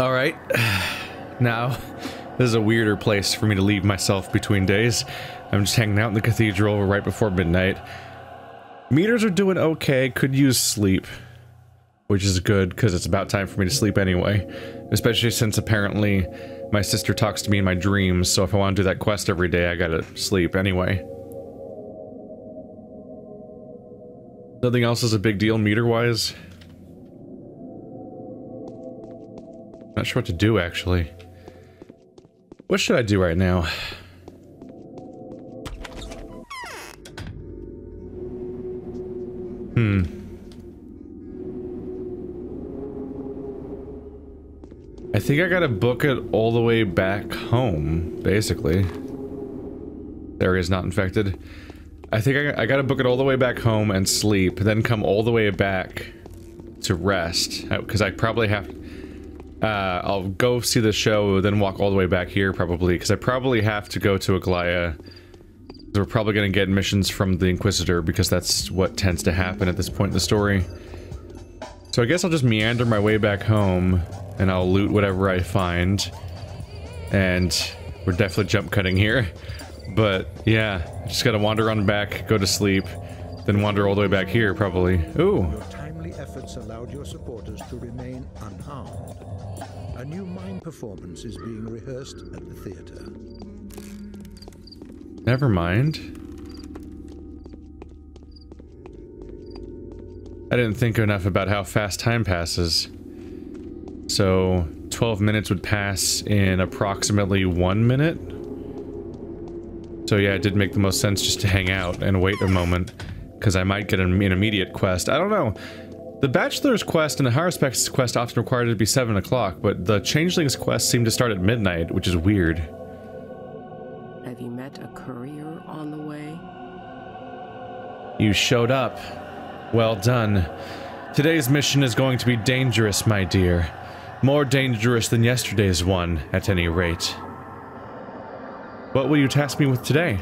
Alright. Now, this is a weirder place for me to leave myself between days. I'm just hanging out in the cathedral right before midnight. Meters are doing okay, could use sleep. Which is good, because it's about time for me to sleep anyway. Especially since apparently my sister talks to me in my dreams, so if I want to do that quest every day, I gotta sleep anyway. Nothing else is a big deal meter-wise. Not sure what to do, actually. What should I do right now? Hmm. I think I gotta book it all the way back home, basically. There is not infected. I think I, I gotta book it all the way back home and sleep, then come all the way back to rest. Because I probably have... Uh, I'll go see the show, then walk all the way back here, probably, because I probably have to go to Aglaya. We're probably going to get missions from the Inquisitor, because that's what tends to happen at this point in the story. So I guess I'll just meander my way back home, and I'll loot whatever I find. And we're definitely jump cutting here. But, yeah, just gotta wander on back, go to sleep, then wander all the way back here, probably. Ooh! Your timely efforts allowed your supporters to remain unharmed. A new mime performance is being rehearsed at the theater. Never mind. I didn't think enough about how fast time passes. So, 12 minutes would pass in approximately one minute? So yeah, it did make the most sense just to hang out and wait a moment, because I might get an, an immediate quest. I don't know. The Bachelor's quest and the Haruspex quest often required it to be 7 o'clock, but the Changeling's quest seemed to start at midnight, which is weird. Have you met a courier on the way? You showed up. Well done. Today's mission is going to be dangerous, my dear. More dangerous than yesterday's one, at any rate. What will you task me with today?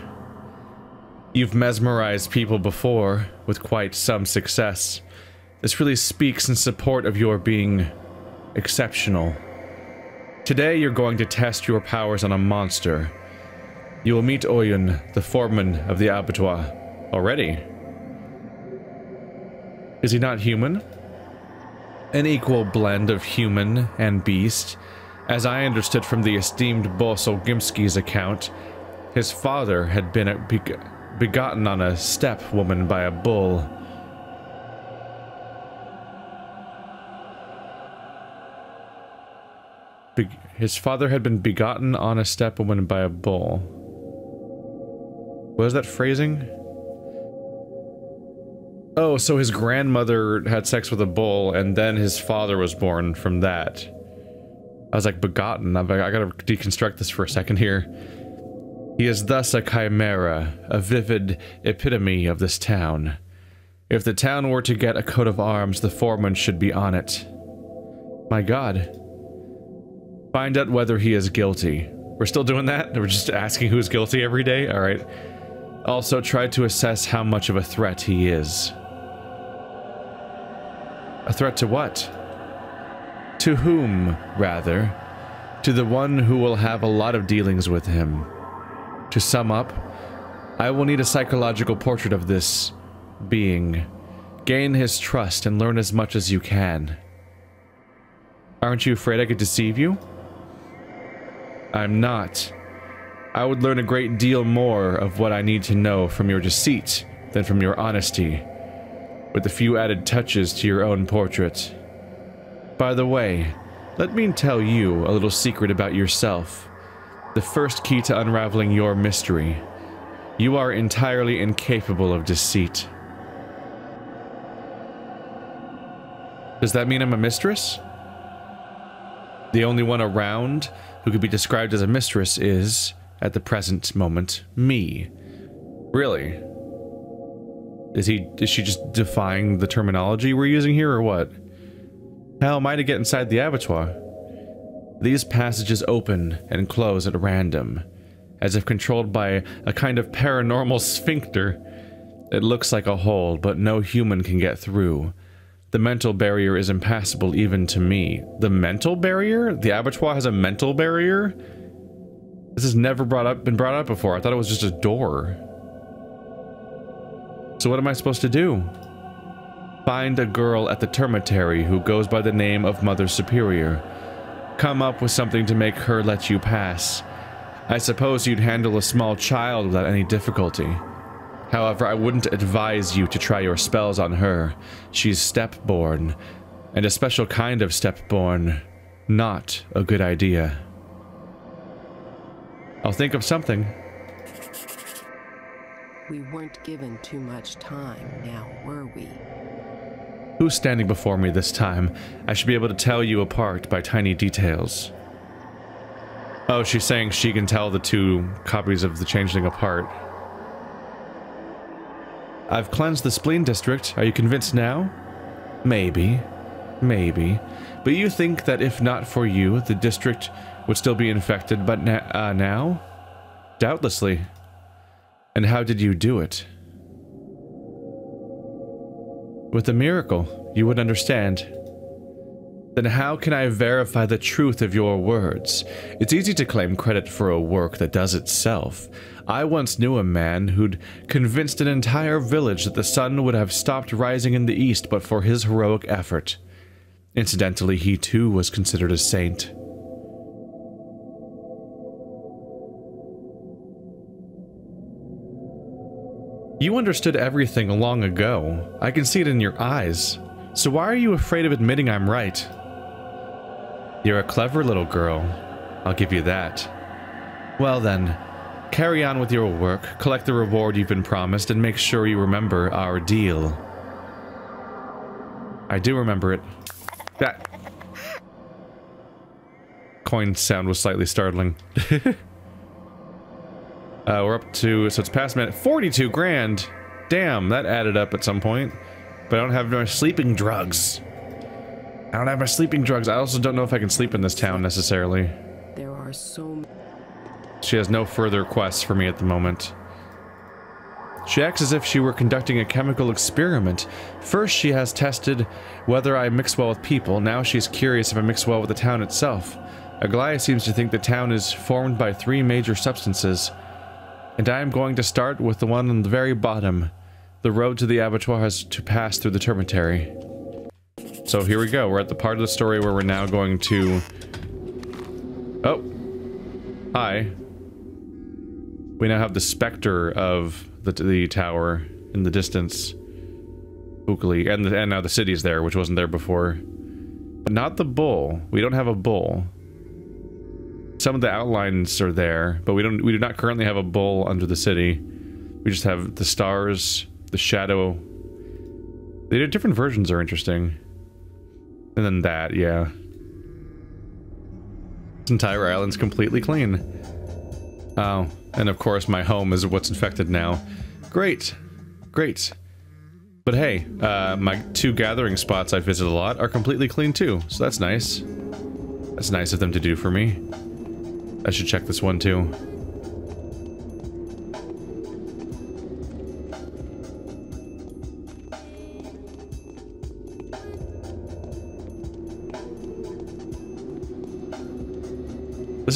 You've mesmerized people before, with quite some success. This really speaks in support of your being exceptional. Today you're going to test your powers on a monster. You will meet Oyun, the foreman of the abattoir. Already? Is he not human? An equal blend of human and beast. As I understood from the esteemed boss Olgimsky's account, his father had been begotten on a steppe woman by a bull. His father had been begotten on a steppe woman by a bull. What is that phrasing? Oh, so his grandmother had sex with a bull, and then his father was born from that. I was like, begotten. I'm, like, I gotta deconstruct this for a second here. He is thus a chimera, a vivid epitome of this town. If the town were to get a coat of arms, the foreman should be on it. My god. Find out whether he is guilty. We're still doing that? We're just asking who's guilty every day? Alright. Also, try to assess how much of a threat he is. A threat to what? To whom, rather? To the one who will have a lot of dealings with him. To sum up, I will need a psychological portrait of this being. Gain his trust and learn as much as you can. Aren't you afraid I could deceive you? I'm not. I would learn a great deal more of what I need to know from your deceit than from your honesty, with a few added touches to your own portrait. By the way, let me tell you a little secret about yourself. The first key to unraveling your mystery. You are entirely incapable of deceit. Does that mean I'm a mistress? The only one around who could be described as a mistress is, at the present moment, me. Really? Is he is she just defying the terminology we're using here or what? How am I to get inside the abattoir? These passages open and close at random, as if controlled by a kind of paranormal sphincter. It looks like a hole, but no human can get through. The mental barrier is impassable even to me. The mental barrier? The abattoir has a mental barrier? This has never brought up been brought up before. I thought it was just a door. So what am I supposed to do? Find a girl at the termitary who goes by the name of Mother Superior. Come up with something to make her let you pass. I suppose you'd handle a small child without any difficulty. However, I wouldn't advise you to try your spells on her. She's step-born, and a special kind of step-born. Not a good idea. I'll think of something. We weren't given too much time, now were we? Who's standing before me this time? I should be able to tell you apart by tiny details. Oh, she's saying she can tell the two copies of the Changeling apart. I've cleansed the spleen district. Are you convinced now? Maybe. Maybe. But you think that if not for you, the district would still be infected, but na uh, now? Doubtlessly. And how did you do it? With a miracle, you would understand. Then how can I verify the truth of your words? It's easy to claim credit for a work that does itself. I once knew a man who'd convinced an entire village that the sun would have stopped rising in the east but for his heroic effort. Incidentally, he too was considered a saint. You understood everything long ago. I can see it in your eyes. So why are you afraid of admitting I'm right? You're a clever little girl. I'll give you that. Well then, carry on with your work, collect the reward you've been promised, and make sure you remember our deal. I do remember it. That coin sound was slightly startling. Uh, we're up to, so it's past minute, 42 grand. Damn, that added up at some point. But I don't have no sleeping drugs. I don't have my sleeping drugs. I also don't know if I can sleep in this town necessarily. There are so She has no further quests for me at the moment. She acts as if she were conducting a chemical experiment. First, she has tested whether I mix well with people. Now she's curious if I mix well with the town itself. Aglaya seems to think the town is formed by three major substances. And I am going to start with the one on the very bottom. The road to the abattoir has to pass through the termitary. So here we go. We're at the part of the story where we're now going to... Oh. Hi. We now have the specter of the, the tower in the distance. Spookily. And, and now the city's there, which wasn't there before. But not the bull. We don't have a bull. Some of the outlines are there, but we don't we do not currently have a bull under the city. We just have the stars, the shadow. The different versions are interesting. And then that, yeah. This entire island's completely clean. Oh, and of course my home is what's infected now. Great. Great. But hey, uh, my two gathering spots I visit a lot are completely clean too, so that's nice. That's nice of them to do for me. I should check this one too.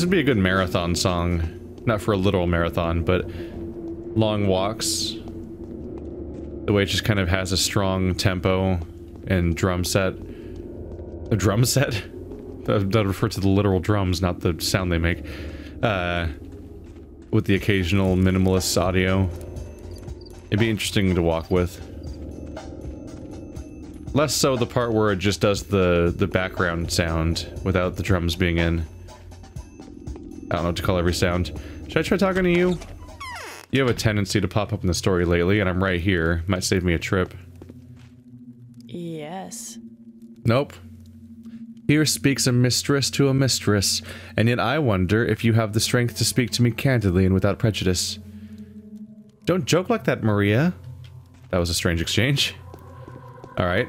This would be a good marathon song. Not for a literal marathon, but long walks. The way it just kind of has a strong tempo and drum set. A drum set? That, refer to the literal drums, not the sound they make. Uh, with the occasional minimalist audio. It'd be interesting to walk with. Less so the part where it just does the, the background sound without the drums being in. I don't know what to call every sound. Should I try talking to you? You have a tendency to pop up in the story lately, and I'm right here. Might save me a trip. Yes. Nope. Here speaks a mistress to a mistress, and yet I wonder if you have the strength to speak to me candidly and without prejudice. Don't joke like that, Maria. That was a strange exchange. Alright.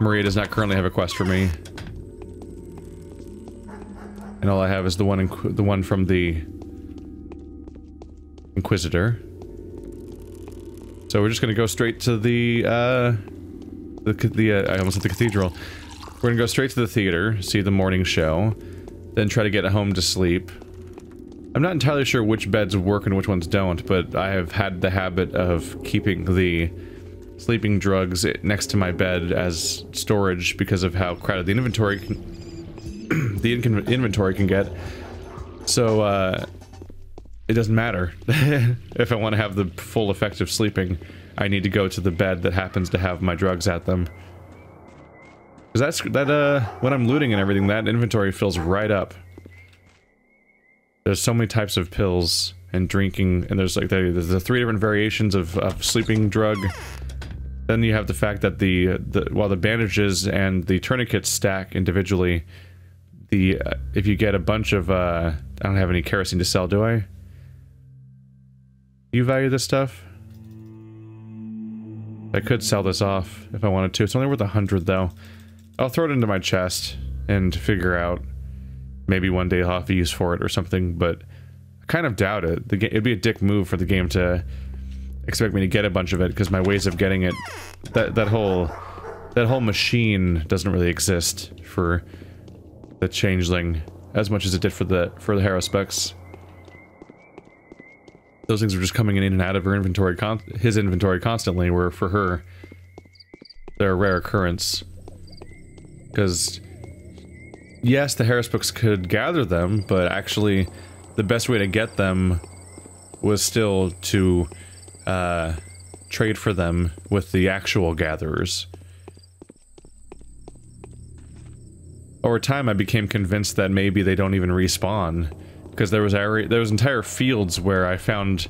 Maria does not currently have a quest for me. And all I have is the one the one from the Inquisitor. So we're just gonna go straight to the, uh, the, the uh, I almost said the cathedral. We're gonna go straight to the theater, see the morning show, then try to get home to sleep. I'm not entirely sure which beds work and which ones don't, but I have had the habit of keeping the sleeping drugs next to my bed as storage because of how crowded the inventory can, the inventory can get. So, uh, it doesn't matter. if I want to have the full effect of sleeping, I need to go to the bed that happens to have my drugs at them. Because that's, that, uh, when I'm looting and everything, that inventory fills right up. There's so many types of pills and drinking, and there's like the, there's the three different variations of, of sleeping drug. Then you have the fact that the, the while the bandages and the tourniquets stack individually, the uh, if you get a bunch of uh, I don't have any kerosene to sell, do I? You value this stuff? I could sell this off if I wanted to. It's only worth a hundred though. I'll throw it into my chest and figure out maybe one day I'll have a use for it or something, but I kind of doubt it. The it'd be a dick move for the game to expect me to get a bunch of it because my ways of getting it, that that whole that whole machine doesn't really exist for the changeling as much as it did for the for the haruspex. Those things were just coming in and out of her inventory, his inventory constantly. Where for her, they're a rare occurrence. Because yes, the Haruspex could gather them, but actually, the best way to get them was still to uh, trade for them with the actual gatherers. Over time, I became convinced that maybe they don't even respawn, because there was there was entire fields where I found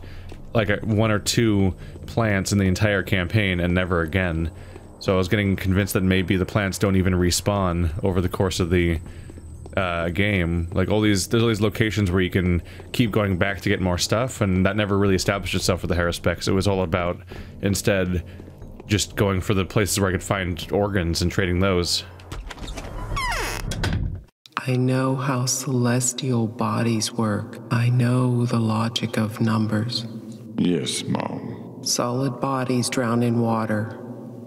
like a, one or two plants in the entire campaign and never again. So I was getting convinced that maybe the plants don't even respawn over the course of the uh, game. Like all these, there's all these locations where you can keep going back to get more stuff, and that never really established itself with the haruspex. It was all about instead just going for the places where I could find organs and trading those. I know how celestial bodies work. I know the logic of numbers. Yes, Mom. Solid bodies drown in water.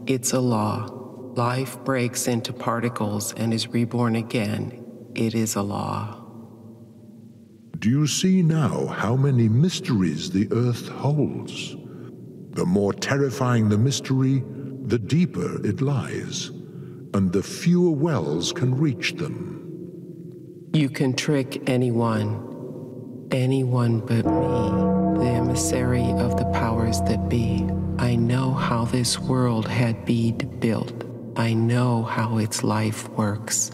It's a law. Life breaks into particles and is reborn again. It is a law. Do you see now how many mysteries the Earth holds? The more terrifying the mystery, the deeper it lies, and the fewer wells can reach them. You can trick anyone, anyone but me, the emissary of the powers that be. I know how this world had been built. I know how its life works.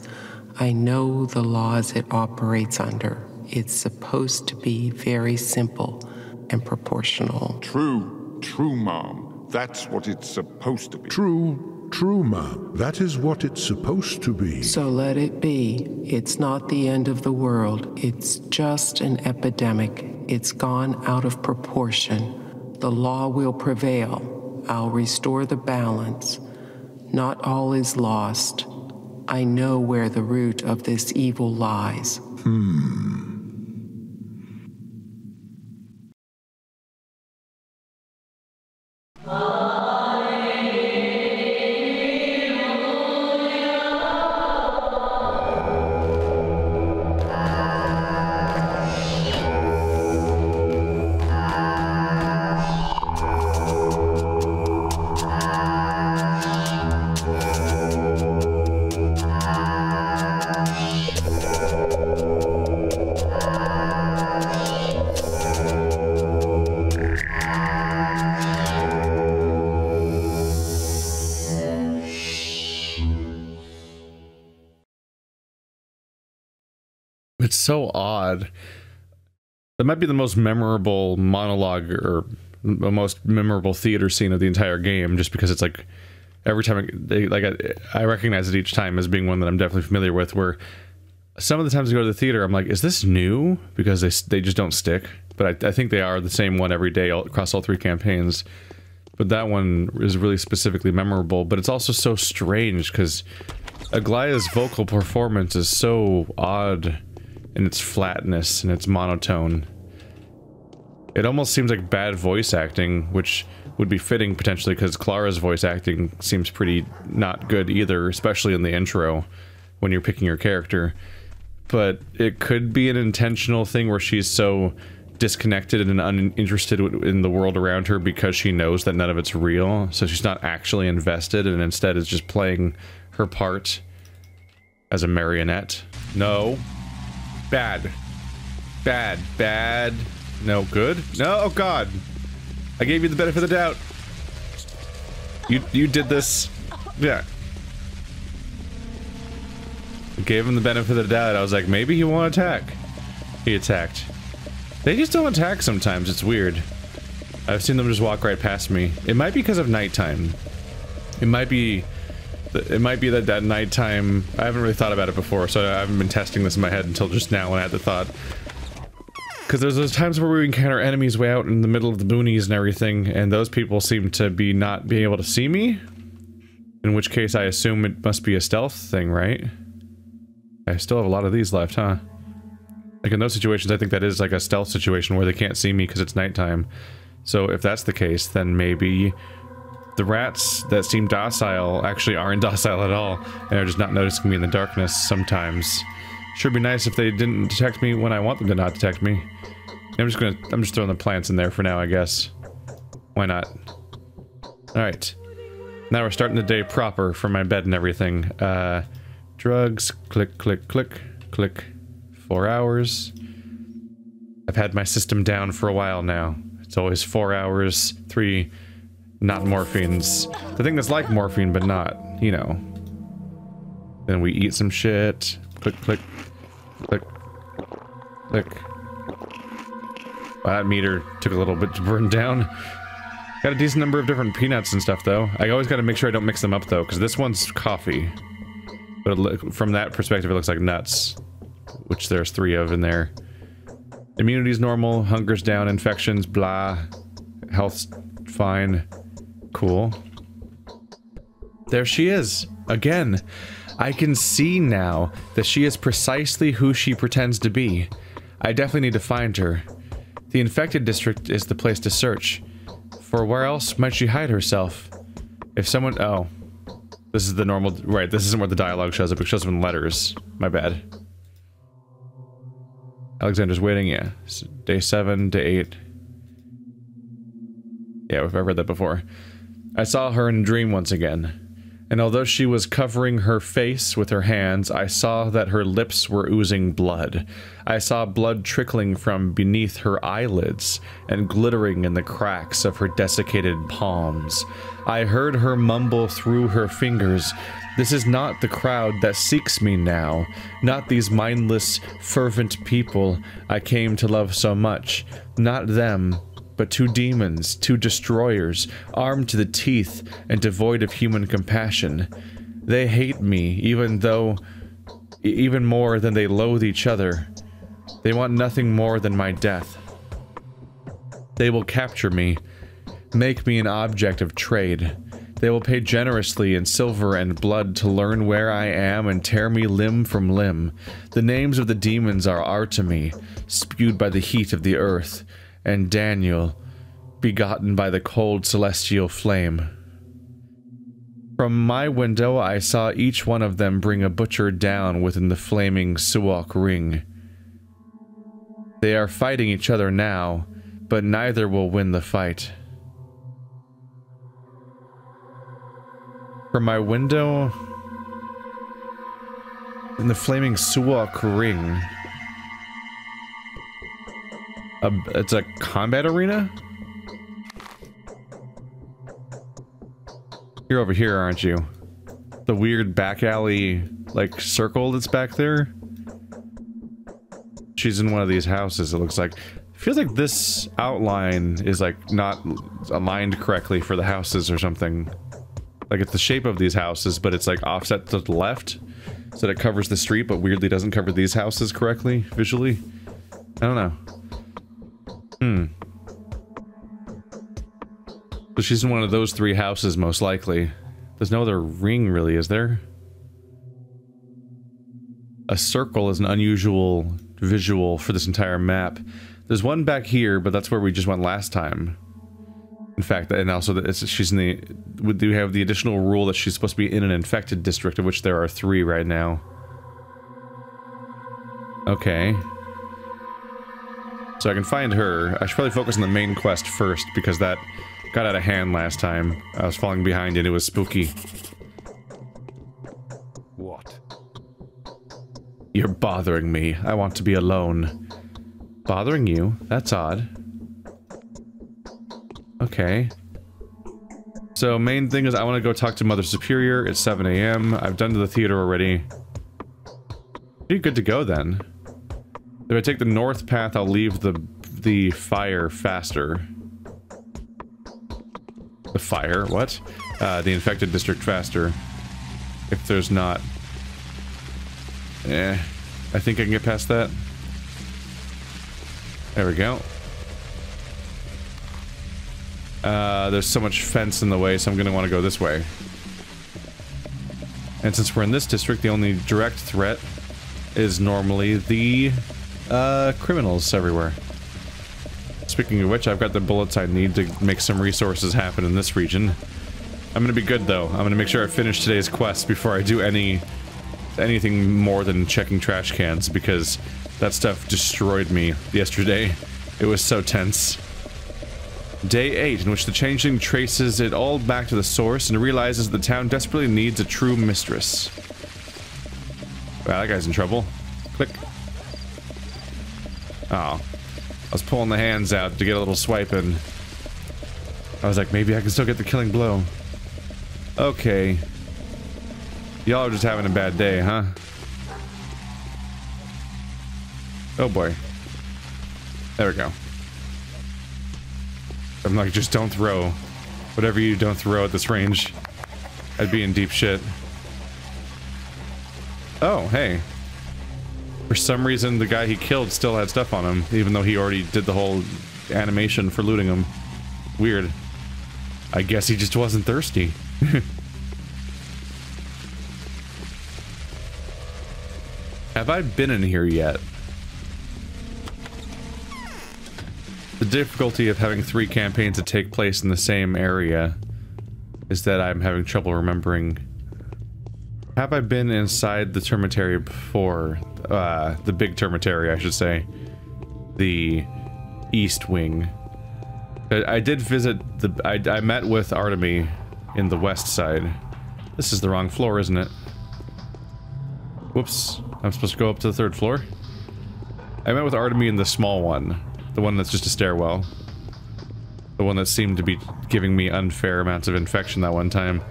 I know the laws it operates under. It's supposed to be very simple and proportional. True, true, Mom. That's what it's supposed to be. True, True, ma. That is what it's supposed to be. So let it be. It's not the end of the world. It's just an epidemic. It's gone out of proportion. The law will prevail. I'll restore the balance. Not all is lost. I know where the root of this evil lies. Hmm. So odd. That might be the most memorable monologue or the most memorable theater scene of the entire game, just because it's like every time they like I, I recognize it each time as being one that I'm definitely familiar with. Where some of the times I go to the theater, I'm like, is this new? Because they they just don't stick. But I, I think they are the same one every day across all three campaigns. But that one is really specifically memorable. But it's also so strange because Aglaya's vocal performance is so odd and its flatness and its monotone. It almost seems like bad voice acting, which would be fitting potentially because Clara's voice acting seems pretty not good either, especially in the intro when you're picking your character. But it could be an intentional thing where she's so disconnected and uninterested in the world around her because she knows that none of it's real. So she's not actually invested and instead is just playing her part as a marionette. No. Bad. Bad. Bad. No. Good. No. Oh, God. I gave you the benefit of the doubt. You, you did this. Yeah. I gave him the benefit of the doubt. I was like, maybe he won't attack. He attacked. They just don't attack sometimes. It's weird. I've seen them just walk right past me. It might be because of nighttime. It might be... It might be that that nighttime... I haven't really thought about it before, so I haven't been testing this in my head until just now when I had the thought. Because there's those times where we encounter enemies way out in the middle of the boonies and everything, and those people seem to be not being able to see me. In which case I assume it must be a stealth thing, right? I still have a lot of these left, huh? Like in those situations, I think that is like a stealth situation where they can't see me because it's nighttime. So if that's the case, then maybe the rats that seem docile actually aren't docile at all and are just not noticing me in the darkness sometimes. Sure be nice if they didn't detect me when I want them to not detect me. I'm just gonna- I'm just throwing the plants in there for now, I guess. Why not? Alright. Now we're starting the day proper for my bed and everything. Uh, drugs, click, click, click, click. Four hours. I've had my system down for a while now. It's always four hours, three not morphines. The thing that's like morphine, but not, you know. Then we eat some shit. Click, click, click, click. Wow, that meter took a little bit to burn down. Got a decent number of different peanuts and stuff, though. I always gotta make sure I don't mix them up, though, because this one's coffee. But from that perspective, it looks like nuts which there's three of in there. Immunity's normal, hunger's down, infections, blah. Health's fine. Cool. There she is. Again. I can see now that she is precisely who she pretends to be. I definitely need to find her. The infected district is the place to search. For where else might she hide herself? If someone- oh. This is the normal- right, this isn't where the dialogue shows up, it shows up in letters. My bad. Alexander's waiting, yeah. day seven, day eight. Yeah, we've read that before. I saw her in a dream once again. And although she was covering her face with her hands, I saw that her lips were oozing blood. I saw blood trickling from beneath her eyelids and glittering in the cracks of her desiccated palms. I heard her mumble through her fingers, this is not the crowd that seeks me now, not these mindless, fervent people I came to love so much, not them, but two demons, two destroyers, armed to the teeth and devoid of human compassion. They hate me, even though... even more than they loathe each other. They want nothing more than my death. They will capture me, make me an object of trade, they will pay generously in silver and blood to learn where I am and tear me limb from limb. The names of the demons are Artemy, spewed by the heat of the earth, and Daniel, begotten by the cold celestial flame. From my window I saw each one of them bring a butcher down within the flaming Suok ring. They are fighting each other now, but neither will win the fight. From my window... In the flaming Suok ring... A, it's a combat arena? You're over here, aren't you? The weird back alley, like, circle that's back there? She's in one of these houses, it looks like. Feels like this outline is, like, not aligned correctly for the houses or something. Like it's the shape of these houses, but it's like offset to the left. So that it covers the street, but weirdly doesn't cover these houses correctly, visually. I don't know. Hmm. So she's in one of those three houses, most likely. There's no other ring, really, is there? A circle is an unusual visual for this entire map. There's one back here, but that's where we just went last time. In fact, and also that she's in the. We do have the additional rule that she's supposed to be in an infected district, of which there are three right now. Okay. So I can find her. I should probably focus on the main quest first, because that got out of hand last time. I was falling behind and it was spooky. What? You're bothering me. I want to be alone. Bothering you? That's odd. Okay. So main thing is I want to go talk to Mother Superior. It's 7 a.m. I've done to the theater already. Pretty good to go then. If I take the north path, I'll leave the the fire faster. The fire? What? Uh, the infected district faster. If there's not... Eh. I think I can get past that. There we go. Uh, there's so much fence in the way, so I'm gonna want to go this way. And since we're in this district, the only direct threat is normally the uh, criminals everywhere. Speaking of which, I've got the bullets I need to make some resources happen in this region. I'm gonna be good though. I'm gonna make sure I finish today's quest before I do any anything more than checking trash cans because that stuff destroyed me yesterday. It was so tense. Day 8, in which the changeling traces it all back to the source and realizes the town desperately needs a true mistress. Wow, that guy's in trouble. Click. Oh. I was pulling the hands out to get a little swipe in. I was like, maybe I can still get the killing blow. Okay. Y'all are just having a bad day, huh? Oh boy. There we go. I'm like, just don't throw. Whatever you don't throw at this range. I'd be in deep shit. Oh, hey. For some reason, the guy he killed still had stuff on him, even though he already did the whole animation for looting him. Weird. I guess he just wasn't thirsty. Have I been in here yet? The difficulty of having three campaigns that take place in the same area is that I'm having trouble remembering. Have I been inside the termitary before? Uh, the big termitary, I should say. The east wing. I, I did visit the... I, I met with Artemy in the west side. This is the wrong floor, isn't it? Whoops. I'm supposed to go up to the third floor? I met with Artemy in the small one. The one that's just a stairwell. The one that seemed to be giving me unfair amounts of infection that one time.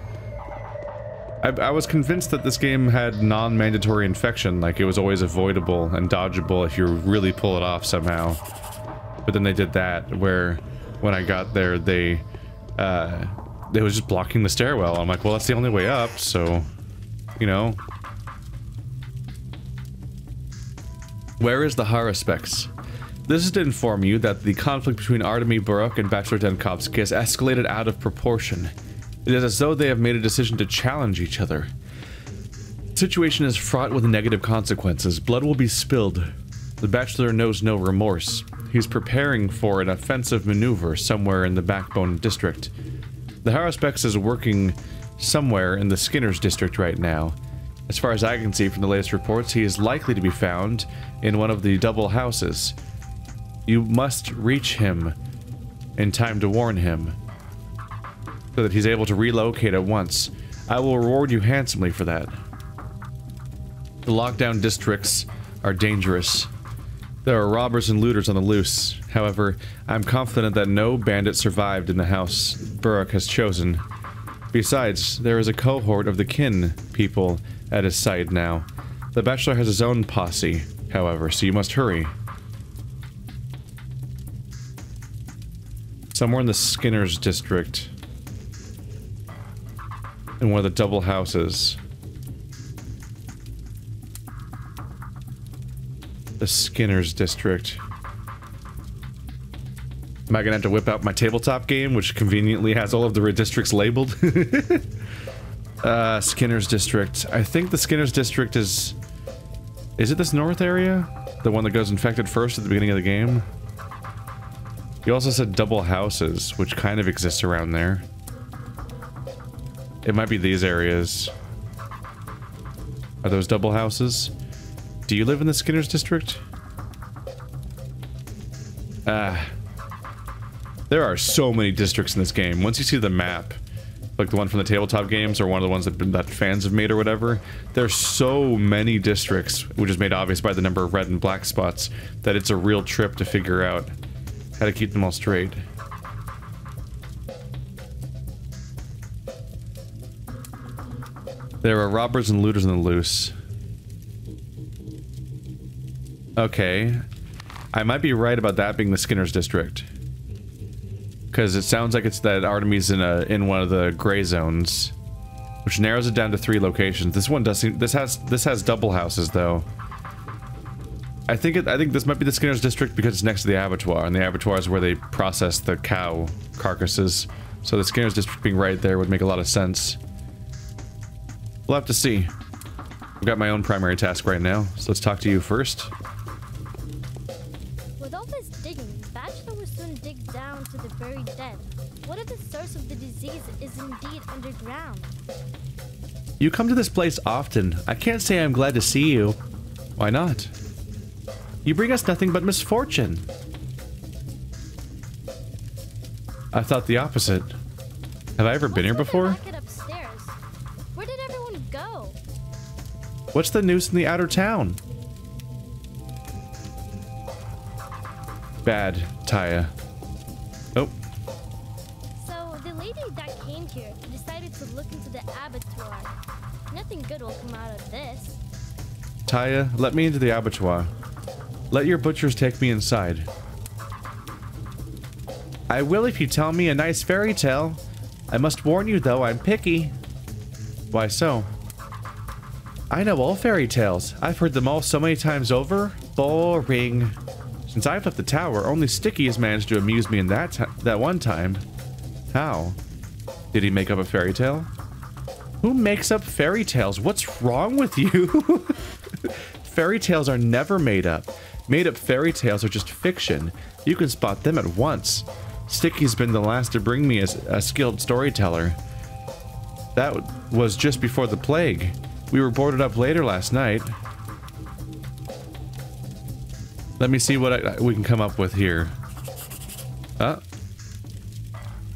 I, I was convinced that this game had non-mandatory infection, like it was always avoidable and dodgeable if you really pull it off somehow. But then they did that, where when I got there, they, uh, they was just blocking the stairwell. I'm like, well, that's the only way up, so, you know. Where is the Haruspex? This is to inform you that the conflict between Artemy Burakh and Bachelor Dankovsky has escalated out of proportion. It is as though they have made a decision to challenge each other. The situation is fraught with negative consequences. Blood will be spilled. The Bachelor knows no remorse. He's preparing for an offensive maneuver somewhere in the Backbone District. The Haruspex is working somewhere in the Skinner's District right now. As far as I can see from the latest reports, he is likely to be found in one of the double houses. You must reach him in time to warn him, so that he's able to relocate at once. I will reward you handsomely for that. The lockdown districts are dangerous. There are robbers and looters on the loose. However, I'm confident that no bandit survived in the house Burakh has chosen. Besides, there is a cohort of the kin people at his side now. The Bachelor has his own posse, however, so you must hurry. Somewhere in the Skinner's district. In one of the double houses. The Skinner's district. Am I gonna have to whip out my tabletop game, which conveniently has all of the districts labeled? uh, Skinner's district. I think the Skinner's district is... Is it this north area? The one that goes infected first at the beginning of the game? You also said double houses, which kind of exists around there. It might be these areas. Are those double houses? Do you live in the Skinner's district? Ah. There are so many districts in this game. Once you see the map, like the one from the tabletop games or one of the ones that, that fans have made or whatever, there's so many districts, which is made obvious by the number of red and black spots, that it's a real trip to figure out how to keep them all straight. There are robbers and looters on the loose. Okay. I might be right about that being the Skinner's district. Because it sounds like it's that Artemis in a in one of the gray zones. Which narrows it down to three locations. This one does seem this has this has double houses though. I think it I think this might be the Skinner's district because it's next to the abattoir, and the abattoir is where they process the cow carcasses. So the Skinner's district being right there would make a lot of sense. We'll have to see. I've got my own primary task right now, so let's talk to you first. With all this digging, Bachelor will soon dig down to the buried dead. What if the source of the disease is indeed underground? You come to this place often. I can't say I'm glad to see you. Why not? You bring us nothing but misfortune. I thought the opposite. Have I ever been here What's before? What's the news in the outer town? Bad, Taya. Oh, So the lady that came here decided to look into the abattoir. Nothing good will come out of this. Taya, let me into the abattoir. Let your butchers take me inside. I will if you tell me a nice fairy tale. I must warn you, though, I'm picky. Why so? I know all fairy tales. I've heard them all so many times over. Boring. Since I've left the tower, only Sticky has managed to amuse me in that that one time. How? Did he make up a fairy tale? Who makes up fairy tales? What's wrong with you? fairy tales are never made up. Made up fairy tales are just fiction. You can spot them at once. Sticky's been the last to bring me as a skilled storyteller. That was just before the plague. We were boarded up later last night. Let me see what I, we can come up with here. Uh,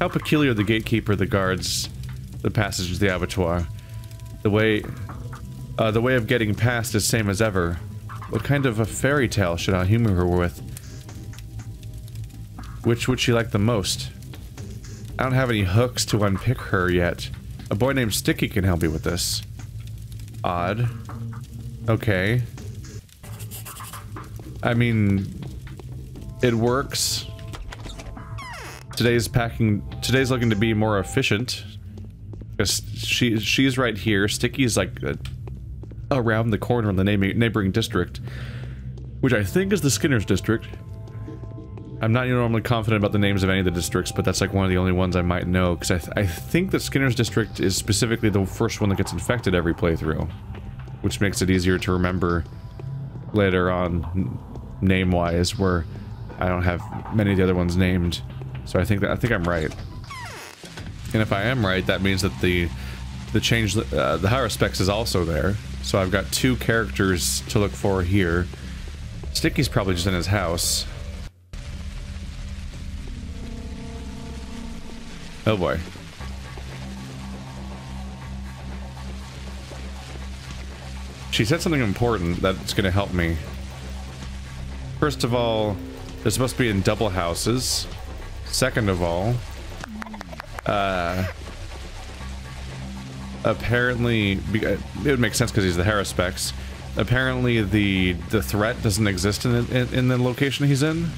how peculiar the gatekeeper, the guards, the passage the abattoir. The way, uh, the way of getting past is same as ever. What kind of a fairy tale should I humor her with? Which would she like the most? I don't have any hooks to unpick her yet. A boy named Sticky can help me with this. Odd. Okay. I mean, it works. Today's packing. Today's looking to be more efficient. She she's right here. Sticky's like uh, around the corner in the neighboring district, which I think is the Skinner's district. I'm not normally confident about the names of any of the districts, but that's like one of the only ones I might know, because I, th I think that Skinner's district is specifically the first one that gets infected every playthrough, which makes it easier to remember later on, name-wise, where I don't have many of the other ones named. So I think that I think I'm right. And if I am right, that means that the the change uh, the Haruspex is also there. So I've got two characters to look for here. Sticky's probably just in his house. Oh boy. She said something important that's going to help me. First of all, they're supposed to be in double houses. Second of all, uh, apparently, uh, it would make sense because he's the Haruspex. Apparently, the the threat doesn't exist in, in in the location he's in.